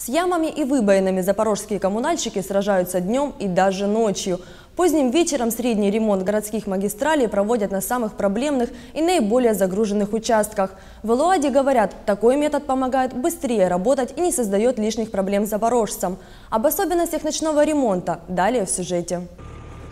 С ямами и выбоинами запорожские коммунальщики сражаются днем и даже ночью. Поздним вечером средний ремонт городских магистралей проводят на самых проблемных и наиболее загруженных участках. В Элуаде говорят, такой метод помогает быстрее работать и не создает лишних проблем запорожцам. Об особенностях ночного ремонта далее в сюжете.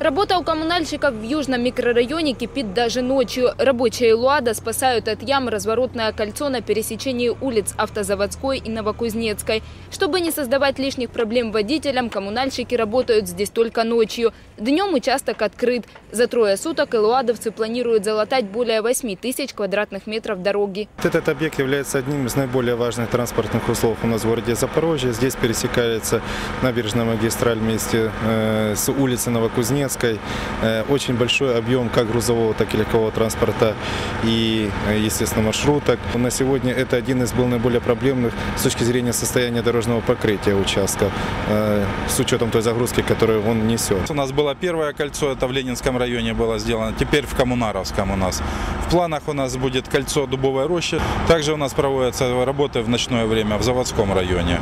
Работа у коммунальщиков в южном микрорайоне кипит даже ночью. Рабочие Луада спасают от ям разворотное кольцо на пересечении улиц Автозаводской и Новокузнецкой. Чтобы не создавать лишних проблем водителям, коммунальщики работают здесь только ночью. Днем участок открыт. За трое суток элуадовцы планируют залатать более 8 тысяч квадратных метров дороги. Этот объект является одним из наиболее важных транспортных узлов у нас в городе Запорожье. Здесь пересекается набережная магистраль вместе э, с улицей Новокузнецкой. Э, Очень большой объем как грузового, так и легкового транспорта и, э, естественно, маршруток. На сегодня это один из был наиболее проблемных с точки зрения состояния дорожного покрытия участка, э, с учетом той загрузки, которую он несет. У нас было первое кольцо, это в Ленинском районе было сделано, теперь в Коммунаровском у нас. В планах у нас будет кольцо Дубовой рощи. Также у нас проводятся работы в ночное время в Заводском районе.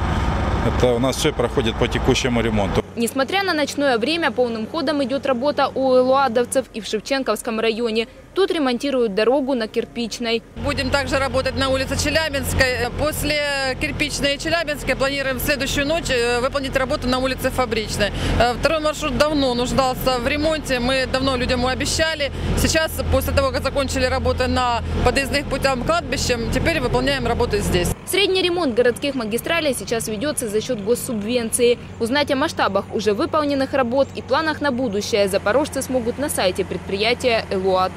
Это у нас все проходит по текущему ремонту. Несмотря на ночное время, полным ходом идет работа у элуадовцев и в Шевченковском районе. Тут ремонтируют дорогу на Кирпичной. Будем также работать на улице Челябинской. После Кирпичной и Челябинской планируем в следующую ночь э, выполнить работу на улице Фабричной. Э, Второй маршрут давно нуждался в ремонте. Мы давно людям обещали. Сейчас, после того, как закончили работы на подъездных путях к кладбищам, теперь выполняем работы здесь. Средний ремонт городских магистралей сейчас ведется за счет госсубвенции. Узнать о масштабах уже выполненных работ и планах на будущее запорожцы смогут на сайте предприятия «Элуат».